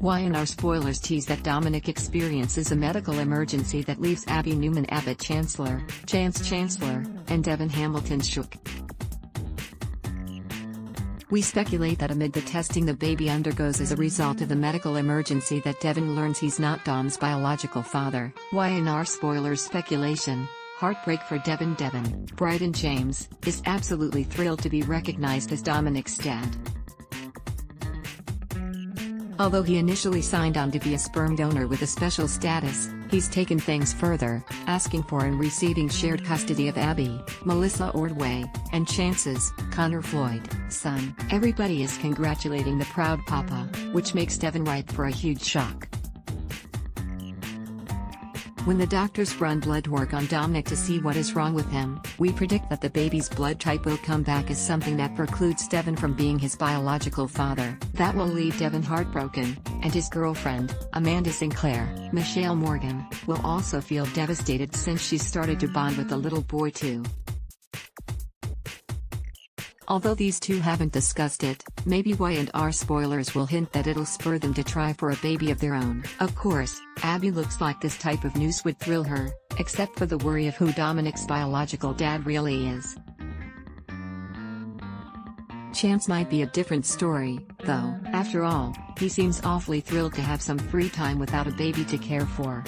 Y&R spoilers tease that Dominic experiences a medical emergency that leaves Abby Newman Abbott Chancellor, Chance Chancellor, and Devon Hamilton shook. We speculate that amid the testing the baby undergoes as a result of the medical emergency that Devon learns he's not Dom's biological father. Y&R spoilers speculation. Heartbreak for Devon Devon, Bryton James, is absolutely thrilled to be recognized as Dominic's dad. Although he initially signed on to be a sperm donor with a special status, he's taken things further, asking for and receiving shared custody of Abby, Melissa Ordway, and Chance's, Conner Floyd, son. Everybody is congratulating the proud papa, which makes Devon ripe for a huge shock. When the doctors run blood work on Dominic to see what is wrong with him, we predict that the baby's blood type will come back as something that precludes Devon from being his biological father. That will leave Devon heartbroken, and his girlfriend, Amanda Sinclair, Mishael Morgan, will also feel devastated since she started to bond with the little boy too. Although these two haven't discussed it, maybe Y&R spoilers will hint that it'll spur them to try for a baby of their own. Of course, Abby looks like this type of news would thrill her, except for the worry of who Dominic's biological dad really is. Chance might be a different story, though. After all, he seems awfully thrilled to have some free time without a baby to care for.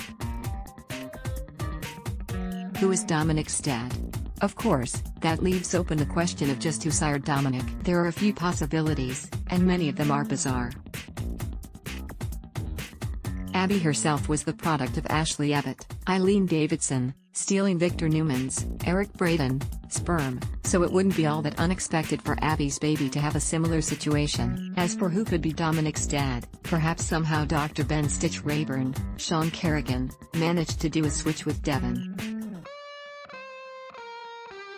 Who is Dominic's dad? Of course, that leaves open the question of just who sired Dominic. There are a few possibilities, and many of them are bizarre. Abby herself was the product of Ashley Abbott, Eileen Davidson, stealing Victor Newman's, Eric Braeden, sperm, so it wouldn't be all that unexpected for Abby's baby to have a similar situation. As for who could be Dominic's dad, perhaps somehow Dr. Ben Stitch Rayburn, Sean Carrigan, managed to do a switch with Devon.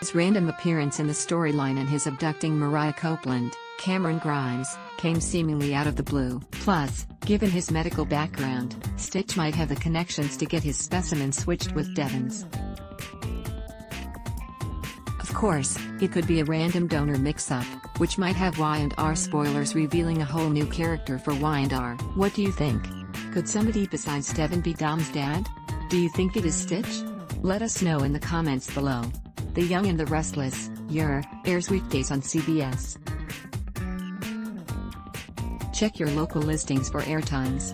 His random appearance in the storyline and his abducting Mariah Copeland, Camryn Grimes, came seemingly out of the blue. Plus, given his medical background, Stitch might have the connections to get his specimen switched with Devon's. Of course, it could be a random donor mix-up, which might have Y&R spoilers revealing a whole new character for Y&R. What do you think? Could somebody besides Devon be Dom's dad? Do you think it is Stitch? Let us know in the comments below. The Young and the Restless, Your, airs weekdays on CBS. Check your local listings for airtimes.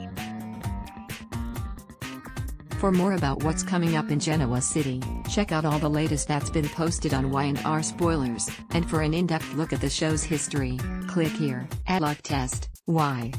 For more about what's coming up in Genoa City, check out all the latest that's been posted on Y&R Spoilers, and for an in-depth look at the show's history, click here. Ad Luck Test, Y.